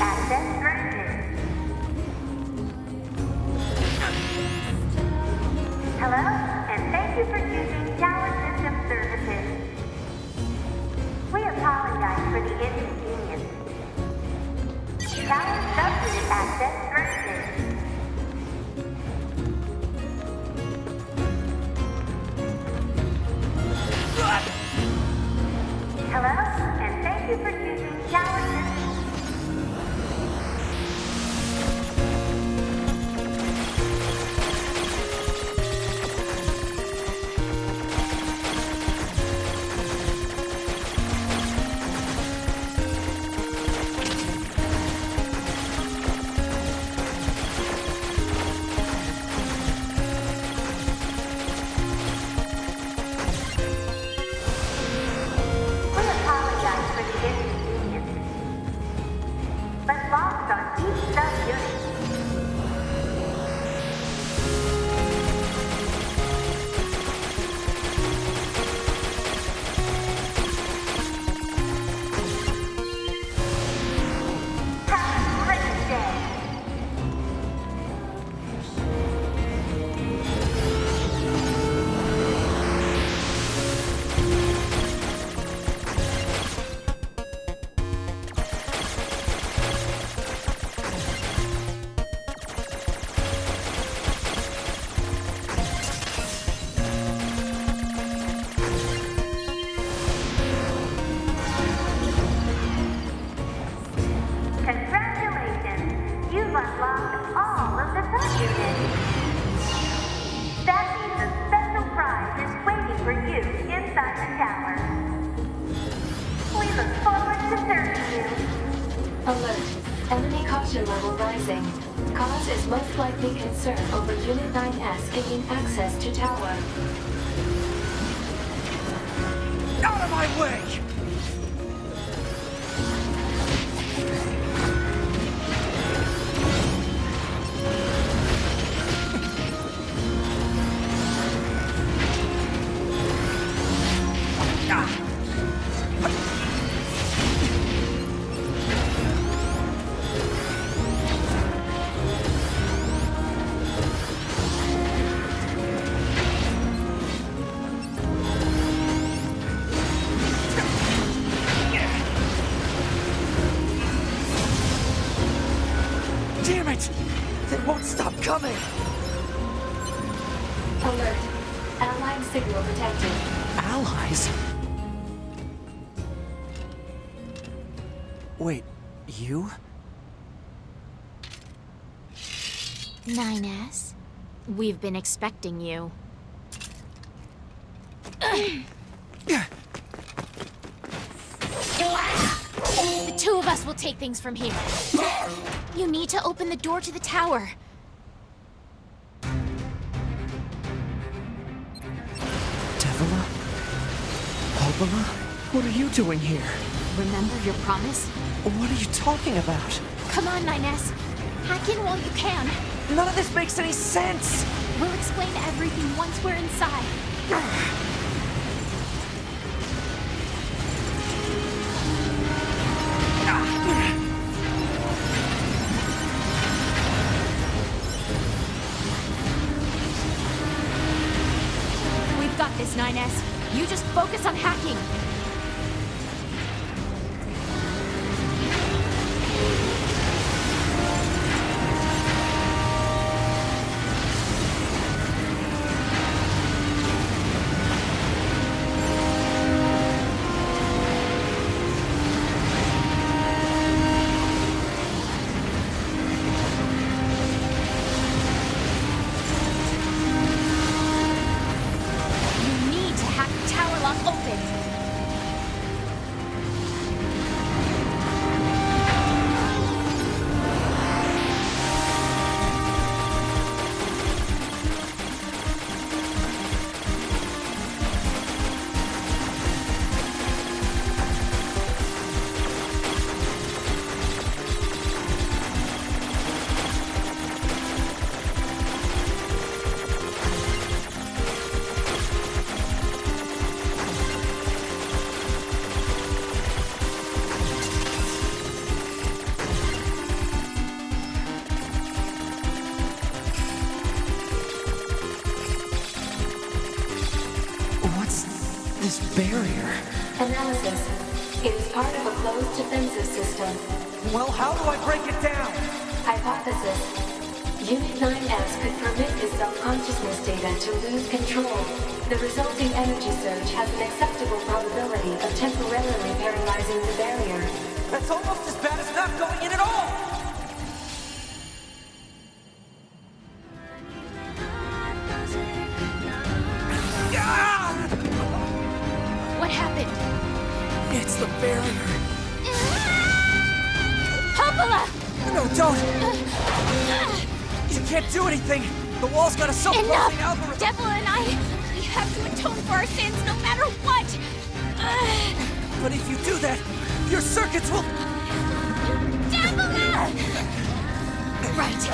access We've been expecting you. The two of us will take things from here. You need to open the door to the tower. Devola? Popola? What are you doing here? Remember your promise? What are you talking about? Come on, 9S. Hack in while you can. None of this makes any sense! We'll explain everything once we're inside. Analysis. It is part of a closed defensive system. Well, how do I break it down? Hypothesis. Unit 9S could permit his self-consciousness data to lose control. The resulting energy surge has an acceptable probability of temporarily paralyzing the barrier. That's almost as bad as not going in at all! Barrier. Popola! No, don't! You can't do anything! The wall's got a self-closing algorithm! Devil and I, we have to atone for our sins no matter what! But if you do that, your circuits will... Devola! Right.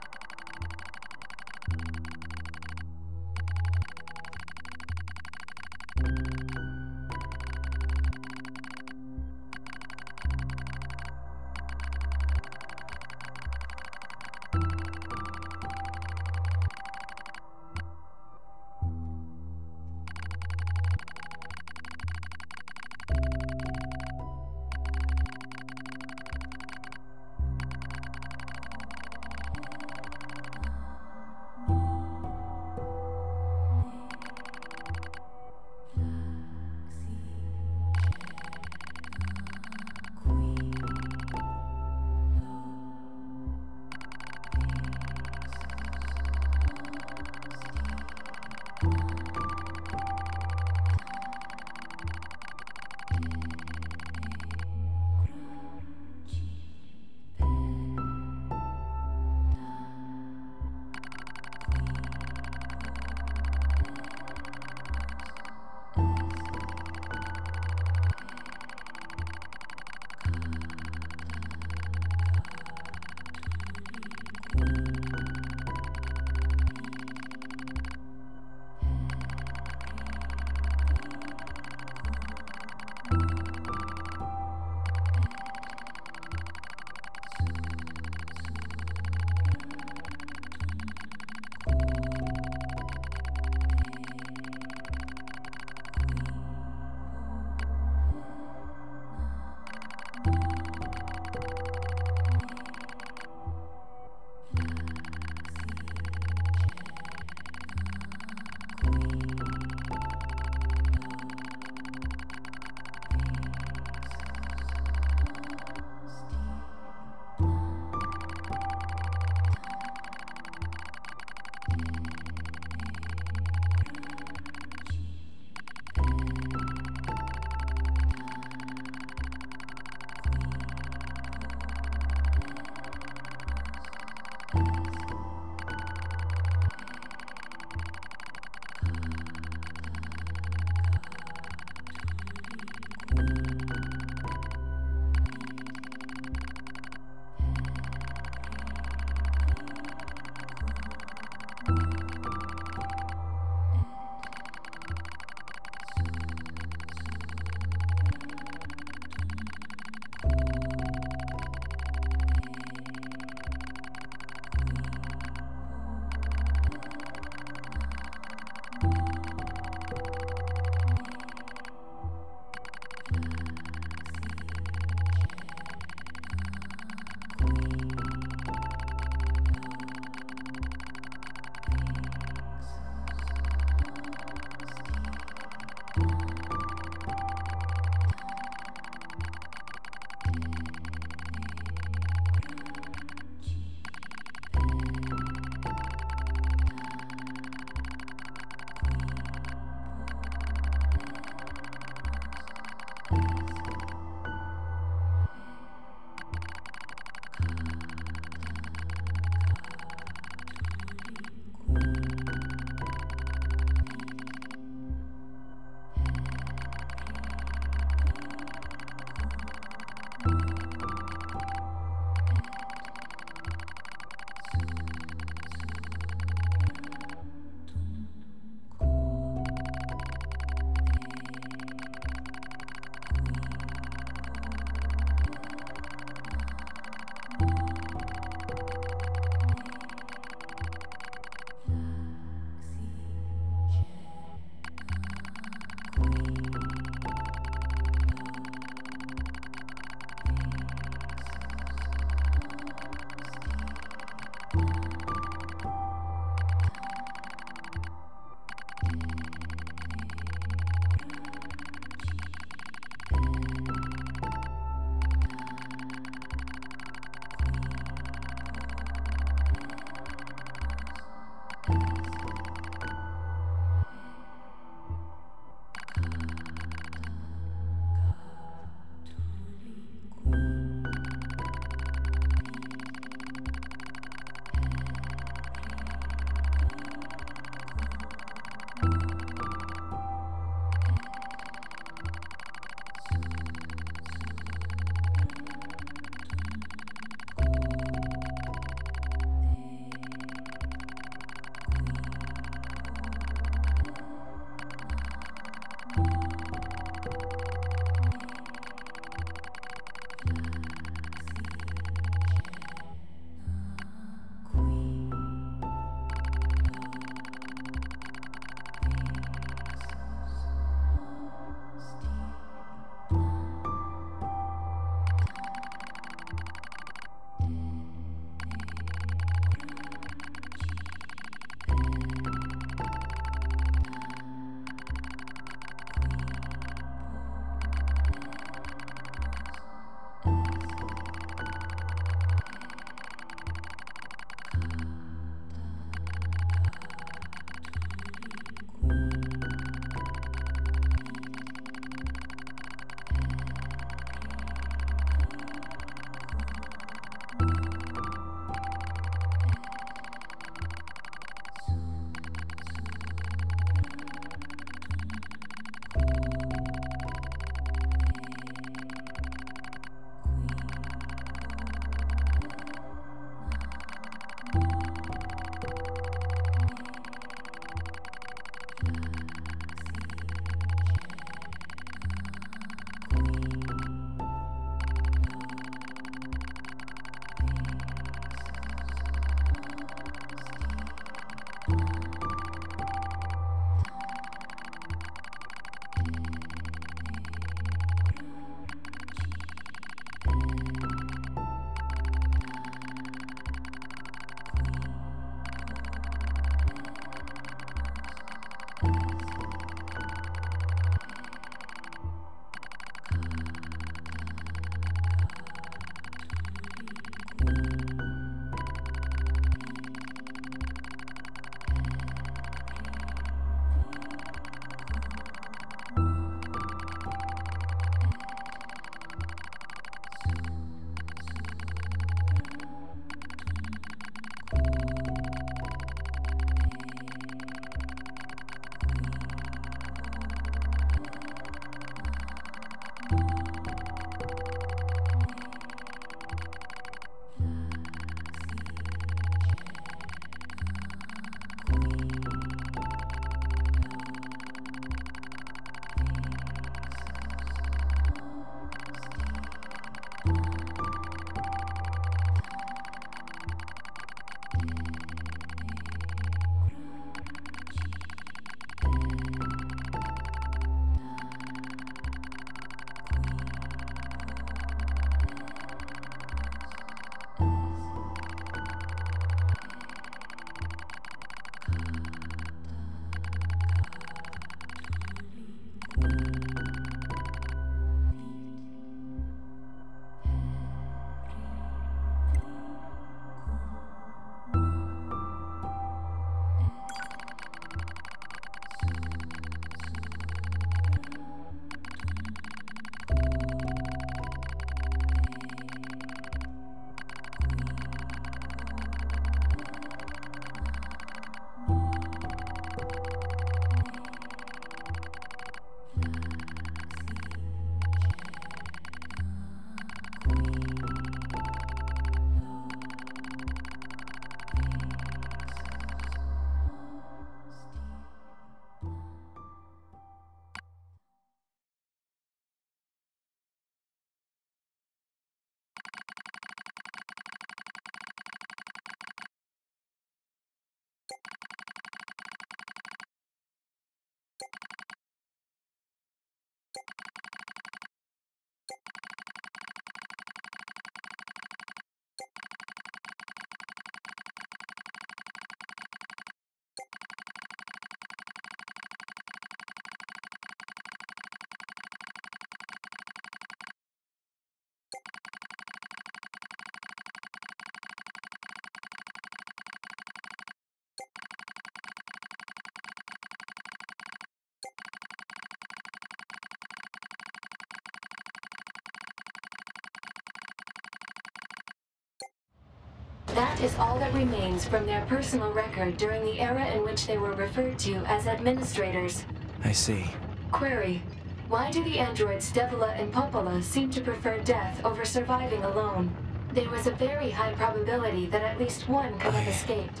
That is all that remains from their personal record during the era in which they were referred to as administrators. I see. Query. Why do the androids Devola and Popola seem to prefer death over surviving alone? There was a very high probability that at least one could have escaped.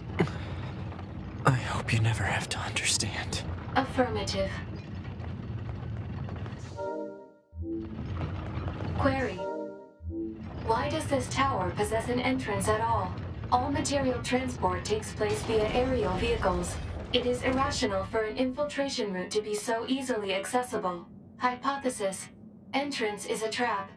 I hope you never have to understand. Affirmative. Query. Why does this tower possess an entrance at all? All material transport takes place via aerial vehicles. It is irrational for an infiltration route to be so easily accessible. Hypothesis. Entrance is a trap.